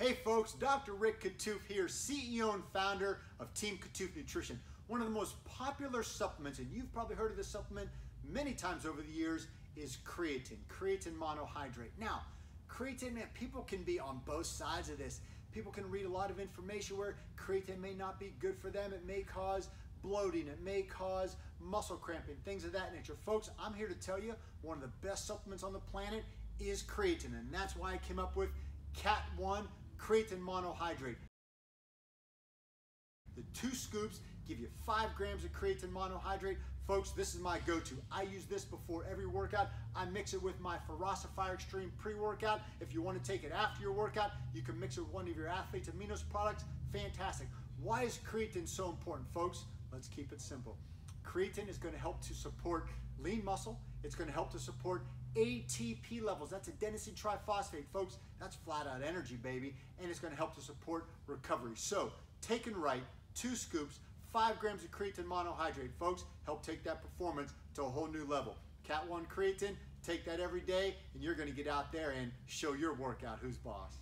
Hey folks, Dr. Rick Kattouf here, CEO and founder of Team Kattouf Nutrition. One of the most popular supplements, and you've probably heard of this supplement many times over the years, is creatine, creatine monohydrate. Now, creatine, man, people can be on both sides of this. People can read a lot of information where creatine may not be good for them. It may cause bloating, it may cause muscle cramping, things of that nature. Folks, I'm here to tell you one of the best supplements on the planet is creatine, and that's why I came up with KAT One creatine monohydrate. The two scoops give you five grams of creatine monohydrate. Folks, this is my go-to. I use this before every workout. I mix it with my Ferocifire Extreme pre-workout. If you want to take it after your workout, you can mix it with one of your athlete's aminos products. Fantastic. Why is creatine so important, folks? Let's keep it simple. Creatine is going to help to support lean muscle. It's going to help to support ATP levels. That's adenosine triphosphate, folks. That's flat out energy, baby. And it's going to help to support recovery. So, taken right, two scoops, five grams of creatine monohydrate, folks, help take that performance to a whole new level. KAT 1 creatine, take that every day, and you're going to get out there and show your workout who's boss.